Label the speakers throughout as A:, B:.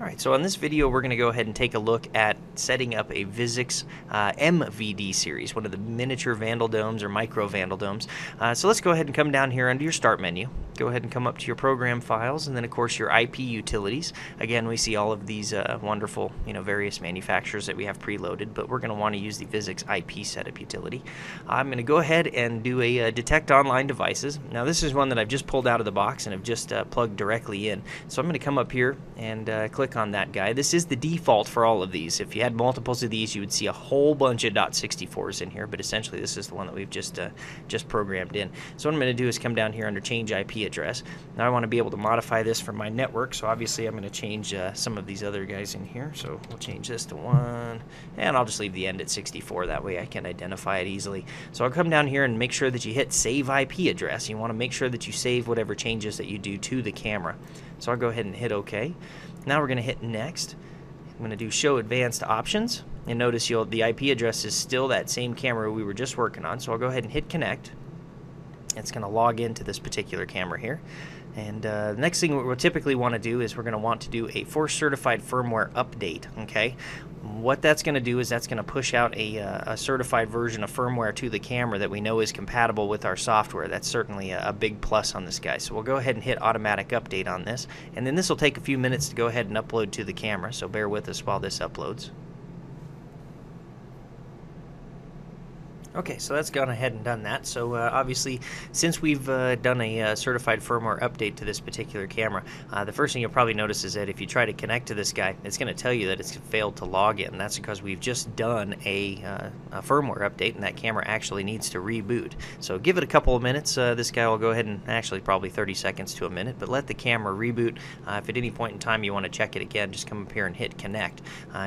A: Alright, so on this video we're going to go ahead and take a look at setting up a VISIX uh, MVD series, one of the miniature Vandal Domes or micro Vandal Domes. Uh, so let's go ahead and come down here under your Start menu. Go ahead and come up to your Program Files and then of course your IP Utilities. Again, we see all of these uh, wonderful, you know, various manufacturers that we have preloaded, but we're going to want to use the VISIX IP Setup utility. I'm going to go ahead and do a uh, Detect Online Devices. Now this is one that I've just pulled out of the box and have just uh, plugged directly in. So I'm going to come up here and uh, click click on that guy. This is the default for all of these. If you had multiples of these, you would see a whole bunch of .64s in here, but essentially this is the one that we've just uh, just programmed in. So what I'm going to do is come down here under Change IP Address. Now I want to be able to modify this for my network, so obviously I'm going to change uh, some of these other guys in here. So we'll change this to 1, and I'll just leave the end at 64. That way I can identify it easily. So I'll come down here and make sure that you hit Save IP Address. You want to make sure that you save whatever changes that you do to the camera. So I'll go ahead and hit OK. Now we're going to hit next. I'm going to do show advanced options. And notice you'll the IP address is still that same camera we were just working on so I'll go ahead and hit connect. It's going to log into this particular camera here. And uh, the next thing we'll typically want to do is we're going to want to do a force certified firmware update okay what that's going to do is that's going to push out a, uh, a, certified version of firmware to the camera that we know is compatible with our software. That's certainly a, a, big plus on this guy. So we'll go ahead and hit automatic update on this. And then this will take a few minutes to go ahead and upload to the camera. So bear with us while this uploads. Okay, so that's gone ahead and done that. So uh, obviously, since we've uh, done a uh, certified firmware update to this particular camera, uh, the first thing you'll probably notice is that if you try to connect to this guy, it's going to tell you that it's failed to log in. That's because we've just done a, uh, a, firmware update, and that camera actually needs to reboot. So give it a couple of minutes. Uh, this guy will go ahead and actually probably 30 seconds to a minute, but let the camera reboot. if at any point in time you want to check it again, just come up here and hit connect.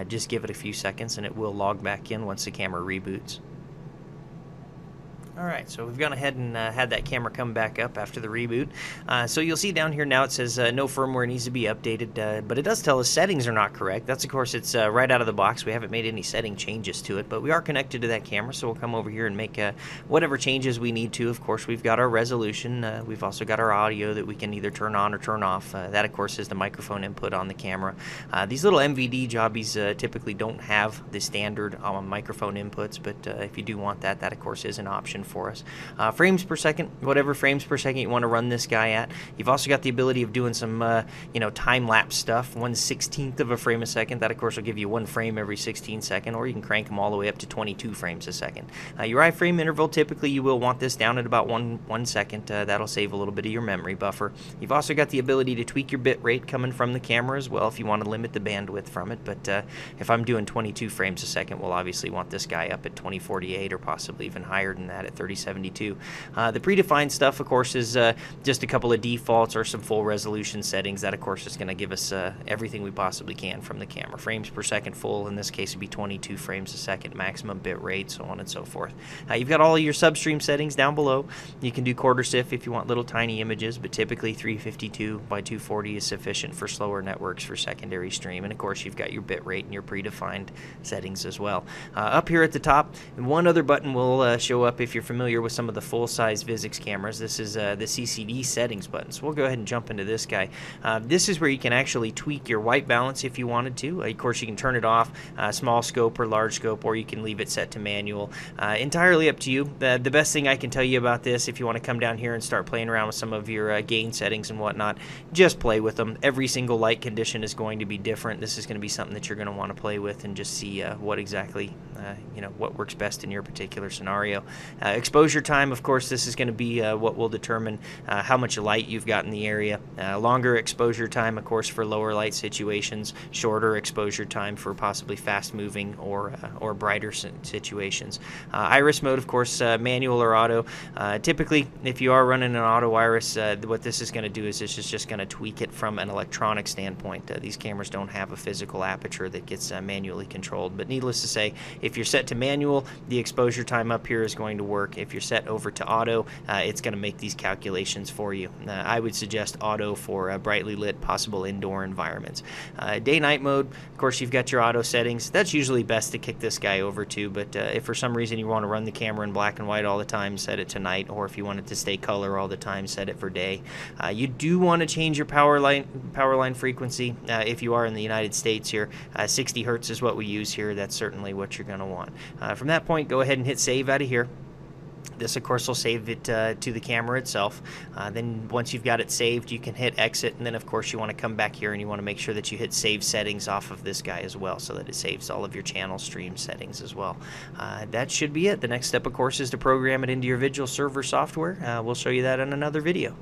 A: just give it a few seconds, and it will log back in once the camera reboots. Alright, so we've gone ahead and uh, had that camera come back up after the reboot. Uh, so you'll see down here now it says uh, no firmware needs to be updated, uh, but it does tell us settings are not correct. That's, of course, it's uh, right out of the box. We haven't made any setting changes to it, but we are connected to that camera, so we'll come over here and make uh, whatever changes we need to. Of course, we've got our resolution. we've also got our audio that we can either turn on or turn off. that, of course, is the microphone input on the camera. these little MVD jobbies typically don't have the standard microphone inputs, but if you do want that, that, of course, is an option for us. Uh, frames per second, whatever frames per second you want to run this guy at. You've also got the ability of doing some, uh, you know, time lapse stuff. One sixteenth of a frame a second. That of course will give you one frame every 16 second, or you can crank them all the way up to 22 frames a second. Uh, your iframe interval, typically you will want this down at about one one second. Uh, that'll save a little bit of your memory buffer. You've also got the ability to tweak your bit rate coming from the camera as well if you want to limit the bandwidth from it. But uh, if I'm doing 22 frames a second, we'll obviously want this guy up at 2048 or possibly even higher than that at 3072. Uh, the predefined stuff, of course, is uh, just a couple of defaults or some full resolution settings. That, of course, is going to give us uh, everything we possibly can from the camera. Frames per second full, in this case, would be 22 frames a second, maximum bit rate, so on and so forth. You've got all of your substream settings down below. You can do quarter CIF if you want little tiny images, but typically 352 by 240 is sufficient for slower networks for secondary stream. And of course, you've got your bit rate and your predefined settings as well. Uh, up here at the top, one other button will uh, show up if you're familiar with some of the full-size VISIX cameras. This is uh, the CCD settings button. So we'll go ahead and jump into this guy. Uh, this is where you can actually tweak your white balance if you wanted to. Uh, of course, you can turn it off, uh, small scope or large scope, or you can leave it set to manual. Uh, entirely up to you. The, the best thing I can tell you about this, if you want to come down here and start playing around with some of your uh, gain settings and whatnot, just play with them. Every single light condition is going to be different. This is going to be something that you're going to want to play with and just see what exactly, you know, what works best in your particular scenario. Exposure time, of course, this is going to be uh, what will determine uh, how much light you've got in the area. Uh, longer exposure time, of course, for lower light situations. Shorter exposure time for possibly fast-moving or uh, or brighter situations. Uh, iris mode, of course, uh, manual or auto. typically, if you are running an auto iris, what this is going to do is it's just going to tweak it from an electronic standpoint. these cameras don't have a physical aperture that gets manually controlled. But needless to say, if you're set to manual, the exposure time up here is going to work work. If you're set over to auto, uh, it's going to make these calculations for you. Uh, I would suggest auto for brightly lit possible indoor environments. Day-night mode, of course, you've got your auto settings. That's usually best to kick this guy over to, but if for some reason you want to run the camera in black and white all the time, set it to night, or if you want it to stay color all the time, set it for day. you do want to change your power line power line frequency if you are in the United States here. 60 hertz is what we use here. That's certainly what you're going to want. Uh, from that point, go ahead and hit save out of here. This, of course, will save it uh, to the camera itself. Uh, then once you've got it saved, you can hit exit, and then, of course, you want to come back here and you want to make sure that you hit save settings off of this guy as well so that it saves all of your channel stream settings as well. Uh, that should be it. The next step, of course, is to program it into your Vigil server software. Uh, we'll show you that in another video.